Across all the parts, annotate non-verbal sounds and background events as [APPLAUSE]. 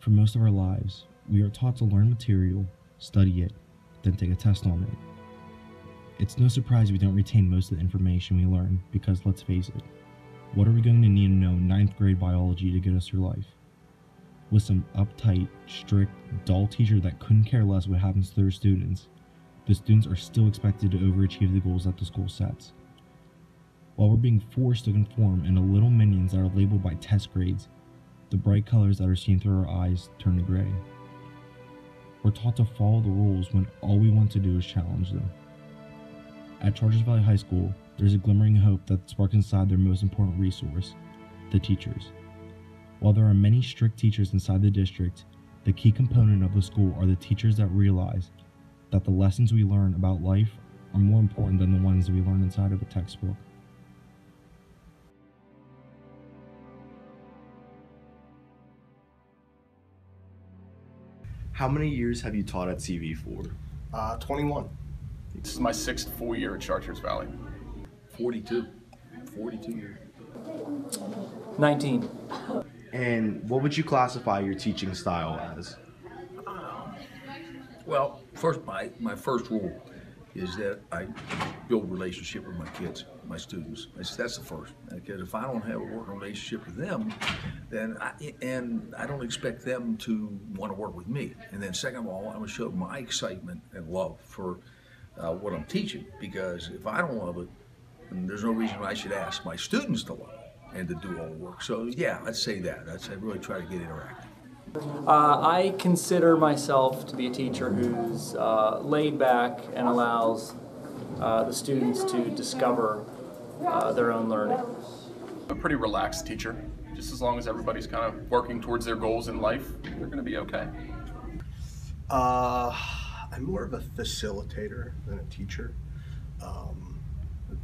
For most of our lives, we are taught to learn material, study it, then take a test on it. It's no surprise we don't retain most of the information we learn because let's face it, what are we going to need to know ninth grade biology to get us through life? With some uptight, strict, dull teacher that couldn't care less what happens to their students, the students are still expected to overachieve the goals that the school sets. While we're being forced to conform into little minions that are labeled by test grades, the bright colors that are seen through our eyes turn to gray. We're taught to follow the rules when all we want to do is challenge them. At Chartiers Valley High School, there's a glimmering hope that sparks inside their most important resource the teachers. While there are many strict teachers inside the district, the key component of the school are the teachers that realize that the lessons we learn about life are more important than the ones we learn inside of a textbook. How many years have you taught at CV for? Uh, 21. This is my sixth full year at Chartiers Valley. 42. 42 years. 19. And what would you classify your teaching style as? Well, first, my, my first rule is that I build relationship with my kids, my students. That's, that's the first. Because if I don't have a working relationship with them, then I, and I don't expect them to want to work with me. And then second of all, I'm going to show my excitement and love for uh, what I'm teaching. Because if I don't love it, then there's no reason I should ask my students to love it and to do all the work. So yeah, I'd say that. Say really try to get interactive. Uh, I consider myself to be a teacher who's uh, laid back and allows uh, the students to discover uh, their own learning. I'm a pretty relaxed teacher. Just as long as everybody's kind of working towards their goals in life, they're going to be okay. Uh, I'm more of a facilitator than a teacher. Um,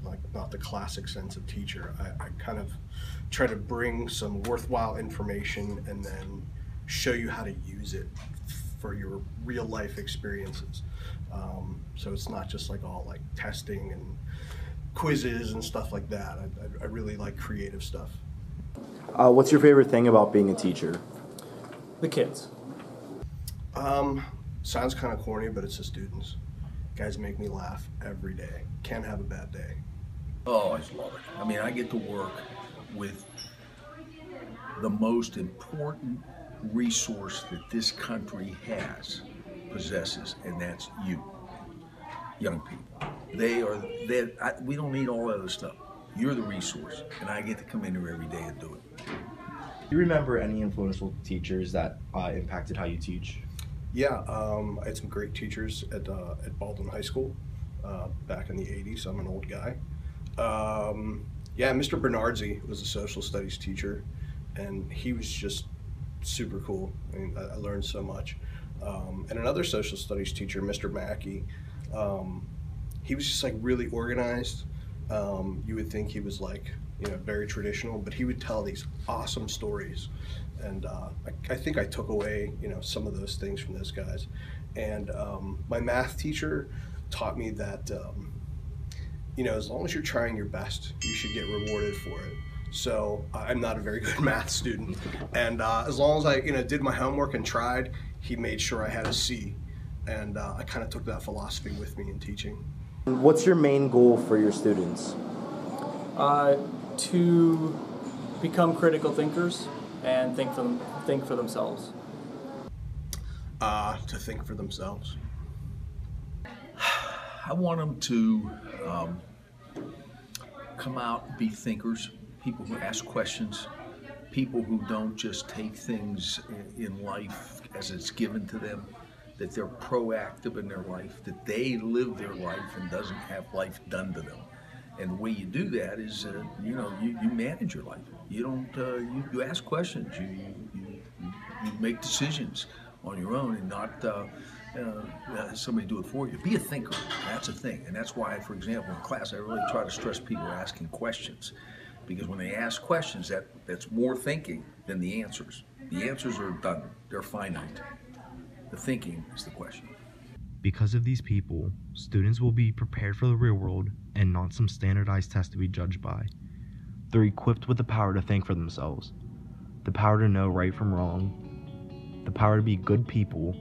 like not the classic sense of teacher. I, I kind of try to bring some worthwhile information and then show you how to use it for your real life experiences. Um, so it's not just like all like testing and quizzes and stuff like that. I, I, I really like creative stuff. Uh, what's your favorite thing about being a teacher? The kids. Um, sounds kind of corny, but it's the students. Guys make me laugh every day. Can't have a bad day. Oh, I just love it. I mean, I get to work with the most important resource that this country has, possesses, and that's you, young people. They are, they, I, we don't need all that other stuff. You're the resource, and I get to come in here every day and do it. Do you remember any influential teachers that uh, impacted how you teach? Yeah, um, I had some great teachers at, uh, at Baldwin High School uh, back in the 80s. I'm an old guy. Um, yeah, Mr. Bernardzi was a social studies teacher, and he was just super cool. I mean, I, learned so much. Um, and another social studies teacher, Mr. Mackey, um, he was just like really organized. Um, you would think he was like, you know, very traditional, but he would tell these awesome stories. And uh, I, I, think I took away, you know, some of those things from those guys. And um, my math teacher taught me that, um, you know, as long as you're trying your best, you should get rewarded for it. So I'm not a very [LAUGHS] good math student, and uh, as long as I, you know, did my homework and tried, he made sure I had a C, and uh, I kind of took that philosophy with me in teaching. What's your main goal for your students? Uh, to become critical thinkers and think for them, think for themselves. Uh, to think for themselves. [SIGHS] I want them to um, come out and be thinkers, people who ask questions, people who don't just take things in life as it's given to them, that they're proactive in their life, that they live their life and doesn't have life done to them. And the way you do that is, uh, you know, you, you manage your life. You don't, uh, you, you ask questions, you, you, you, you make decisions on your own and not uh, uh, somebody do it for you. Be a thinker. That's a thing. And that's why, for example, in class, I really try to stress people asking questions. Because when they ask questions, that, that's more thinking than the answers. The answers are done, they're finite. The thinking is the question. Because of these people, students will be prepared for the real world and not some standardized test to be judged by. They're equipped with the power to think for themselves, the power to know right from wrong, the power to be good people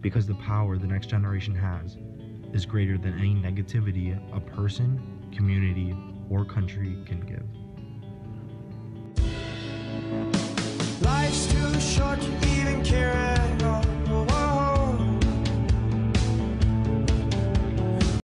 because the power the next generation has is greater than any negativity a person, community, or country can give.